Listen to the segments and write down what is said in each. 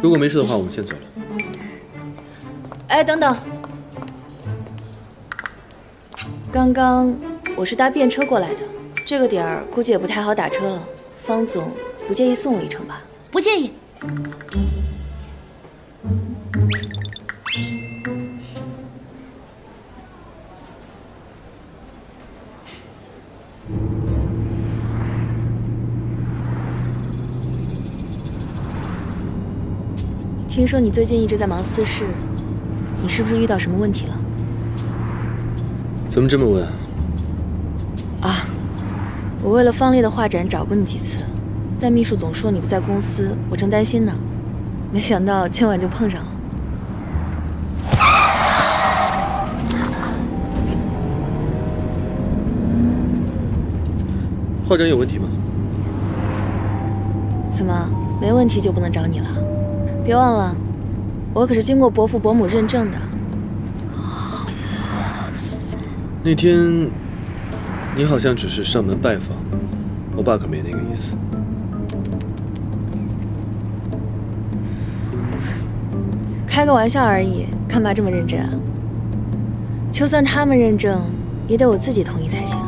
如果没事的话，我们先走了。哎，等等，刚刚我是搭便车过来的，这个点儿估计也不太好打车了。方总不介意送我一程吧？不介意。听说你最近一直在忙私事，你是不是遇到什么问题了？怎么这么问？啊，我为了方烈的画展找过你几次，但秘书总说你不在公司，我正担心呢。没想到今晚就碰上了。画展有问题吗？怎么没问题就不能找你了？别忘了，我可是经过伯父伯母认证的。那天你好像只是上门拜访，我爸可没那个意思。开个玩笑而已，干嘛这么认真啊？就算他们认证，也得我自己同意才行。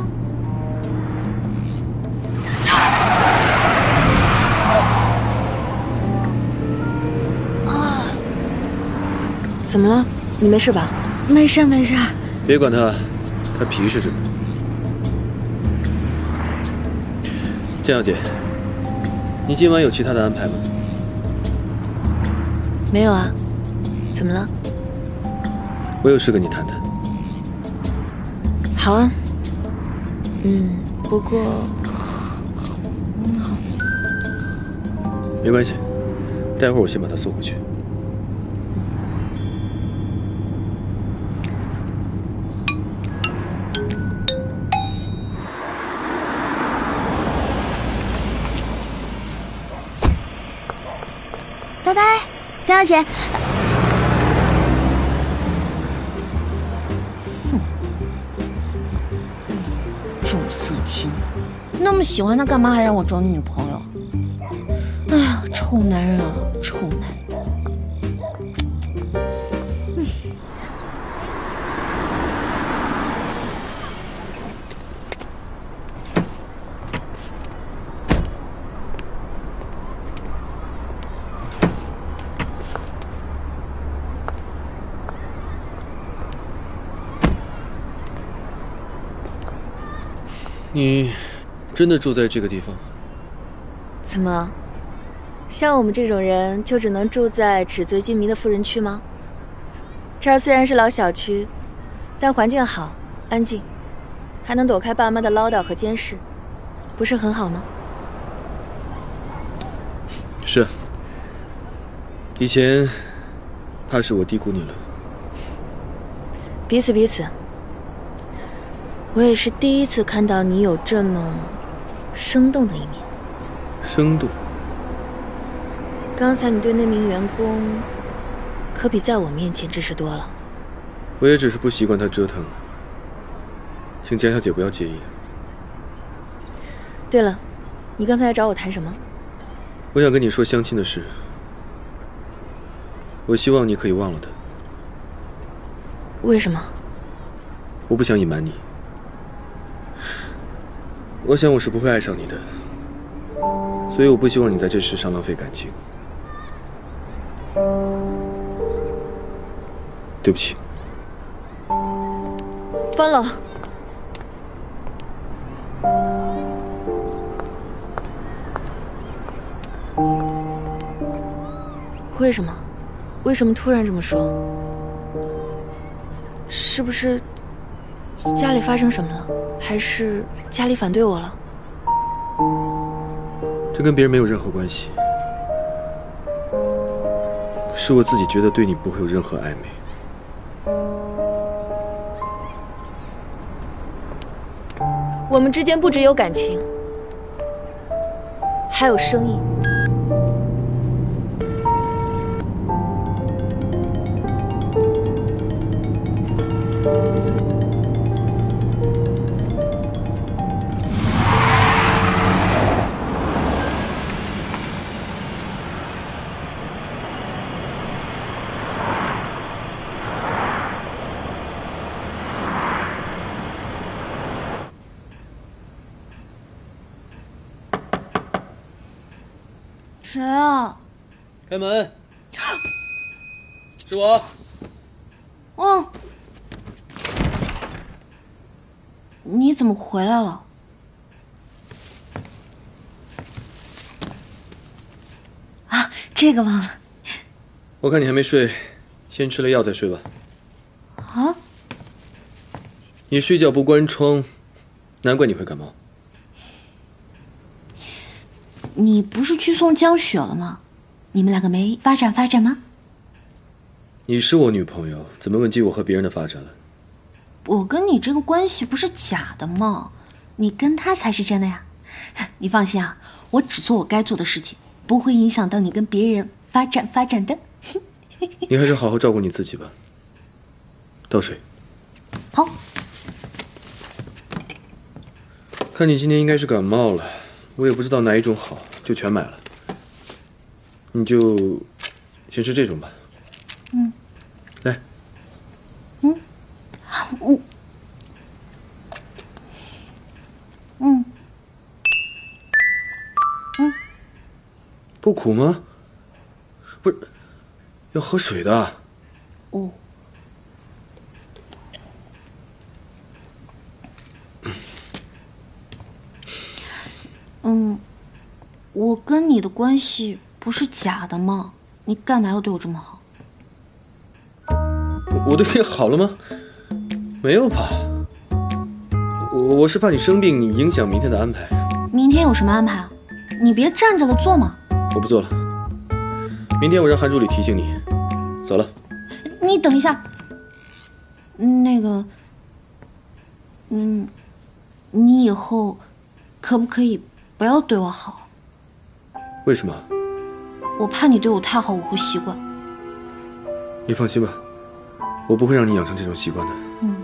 怎么了？你没事吧？没事没事。别管他，他皮实着呢。江小姐，你今晚有其他的安排吗？没有啊。怎么了？我有事跟你谈谈。好啊。嗯，不过没关系，待会儿我先把他送回去。江小姐。哼，重色轻友，那么喜欢他，干嘛还让我装你女朋友？哎呀，臭男人啊，臭男人！你真的住在这个地方？怎么，像我们这种人就只能住在纸醉金迷的富人区吗？这儿虽然是老小区，但环境好，安静，还能躲开爸妈的唠叨和监视，不是很好吗？是。以前，怕是我低估你了。彼此彼此。我也是第一次看到你有这么生动的一面。生动。刚才你对那名员工，可比在我面前支持多了。我也只是不习惯他折腾，请江小姐不要介意。对了，你刚才来找我谈什么？我想跟你说相亲的事。我希望你可以忘了他。为什么？我不想隐瞒你。我想我是不会爱上你的，所以我不希望你在这世上浪费感情。对不起。翻了，为什么？为什么突然这么说？是不是家里发生什么了？还是家里反对我了？这跟别人没有任何关系，是我自己觉得对你不会有任何暧昧。我们之间不只有感情，还有生意。谁啊？开门，是我。哦，你怎么回来了？啊，这个忘了。我看你还没睡，先吃了药再睡吧。啊？你睡觉不关窗，难怪你会感冒。你不是去送江雪了吗？你们两个没发展发展吗？你是我女朋友，怎么问及我和别人的发展了？我跟你这个关系不是假的吗？你跟他才是真的呀。你放心啊，我只做我该做的事情，不会影响到你跟别人发展发展的。你还是好好照顾你自己吧。倒水。好。看你今天应该是感冒了。我也不知道哪一种好，就全买了。你就先吃这种吧。嗯。来。嗯。我。嗯。嗯。不苦吗？不是，要喝水的。哦。嗯，我跟你的关系不是假的吗？你干嘛要对我这么好？我对你好了吗？没有吧。我我是怕你生病，你影响明天的安排。明天有什么安排啊？你别站着了，坐嘛。我不坐了。明天我让韩助理提醒你。走了。你等一下。那个，嗯，你以后可不可以？不要对我好。为什么？我怕你对我太好，我会习惯。你放心吧，我不会让你养成这种习惯的。嗯。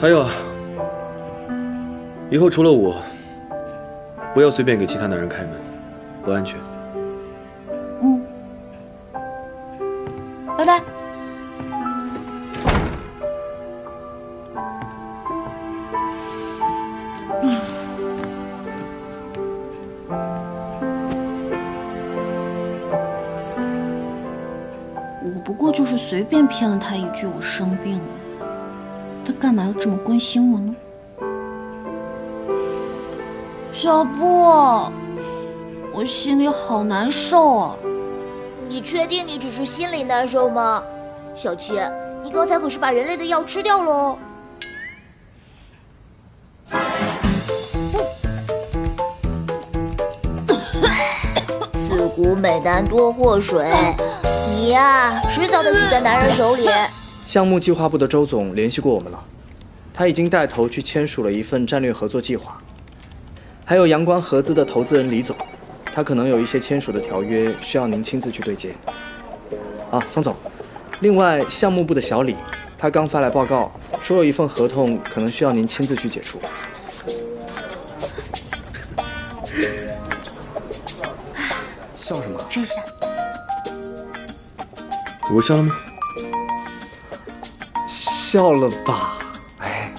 还有，以后除了我，不要随便给其他男人开门，不安全。嗯。拜拜。不过就是随便骗了他一句我生病了，他干嘛要这么关心我呢？小布，我心里好难受啊！你确定你只是心里难受吗？小七，你刚才可是把人类的药吃掉喽！自古美男多祸水。你呀，迟早得死在男人手里。项目计划部的周总联系过我们了，他已经带头去签署了一份战略合作计划。还有阳光合资的投资人李总，他可能有一些签署的条约需要您亲自去对接。啊，方总，另外项目部的小李，他刚发来报告，说有一份合同可能需要您亲自去解除。笑什么？这下。我笑了吗？笑了吧？哎，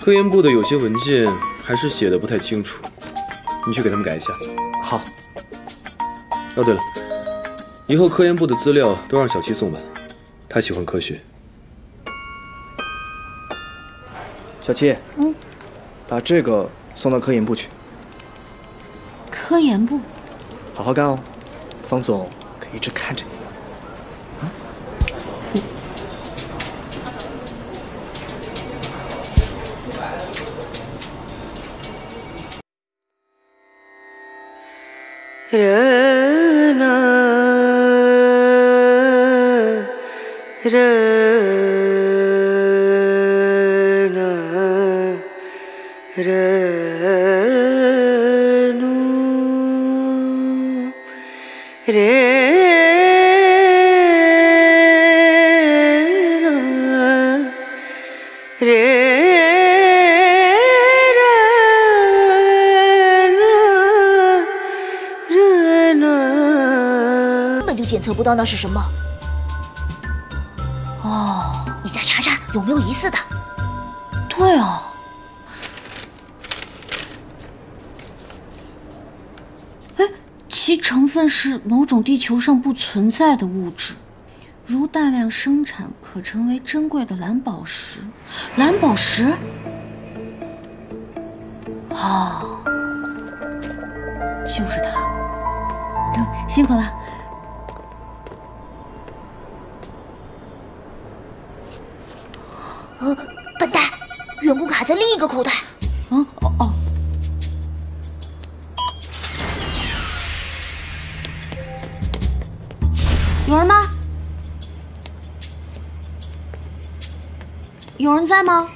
科研部的有些文件还是写的不太清楚，你去给他们改一下。好。哦，对了，以后科研部的资料都让小七送吧，他喜欢科学。小七，嗯，把这个送到科研部去。科研部，好好干哦，方总。一直看着你。人啊，人啊，人啊，人。检测不到那是什么。哦，你再查查有没有疑似的。对啊。哎，其成分是某种地球上不存在的物质，如大量生产，可成为珍贵的蓝宝石。蓝宝石。哦，就是他。嗯，辛苦了。笨蛋，员工卡在另一个口袋。嗯，哦哦。有人吗？有人在吗？